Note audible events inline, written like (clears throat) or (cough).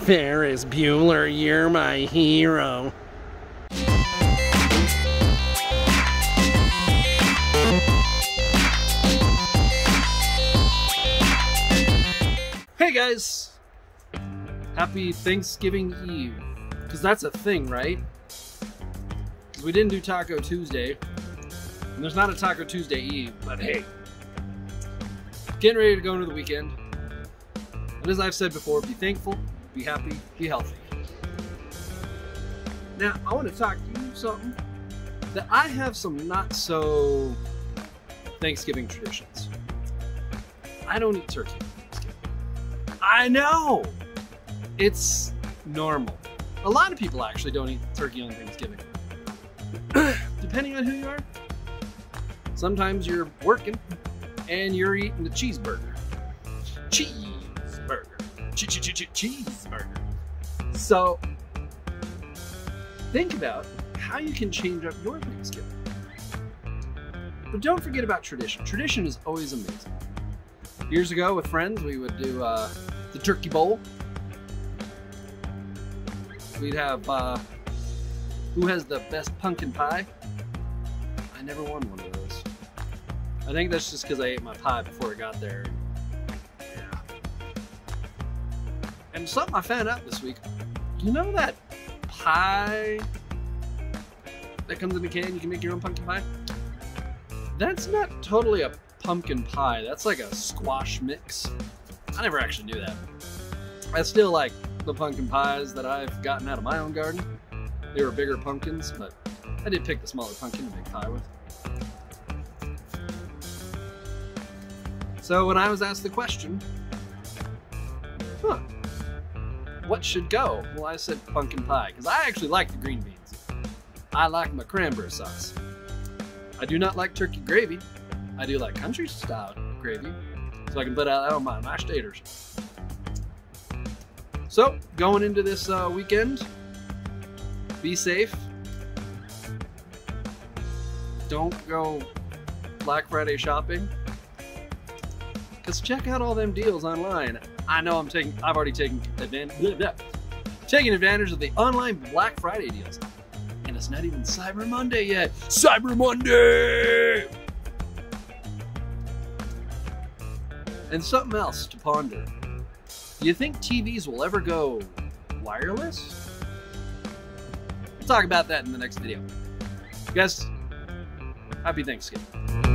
Ferris Bueller, you're my hero. Hey guys! Happy Thanksgiving Eve. Because that's a thing, right? Because we didn't do Taco Tuesday. And there's not a Taco Tuesday Eve, but hey. Getting ready to go into the weekend. And as I've said before, be thankful, be happy, be healthy. Now, I want to talk to you something that I have some not so Thanksgiving traditions. I don't eat turkey. I know! It's normal. A lot of people actually don't eat turkey on Thanksgiving. (clears throat) Depending on who you are. Sometimes you're working and you're eating a cheeseburger. Cheeseburger. Ch -ch -ch cheeseburger. So, think about how you can change up your Thanksgiving. But don't forget about tradition. Tradition is always amazing. Years ago with friends, we would do uh, the turkey bowl. We'd have uh, who has the best pumpkin pie. I never won one of those. I think that's just because I ate my pie before it got there. And something I found out this week. You know that pie that comes in a can? You can make your own pumpkin pie. That's not totally a pumpkin pie. That's like a squash mix. I never actually knew that. I still like the pumpkin pies that I've gotten out of my own garden. They were bigger pumpkins, but I did pick the smaller pumpkin to make pie with. So when I was asked the question, huh, what should go? Well, I said pumpkin pie, because I actually like the green beans. I like my cranberry sauce. I do not like turkey gravy. I do like country style gravy, so I can put out on my mashed taters. So, going into this uh, weekend, be safe. Don't go Black Friday shopping. Cause check out all them deals online. I know I'm taking, I've already taken advantage, taking advantage of the online Black Friday deals. And it's not even Cyber Monday yet. Cyber Monday! And something else to ponder. Do you think TVs will ever go wireless? We'll talk about that in the next video. Guys, happy Thanksgiving.